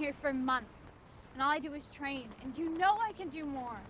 here for months, and all I do is train, and you know I can do more.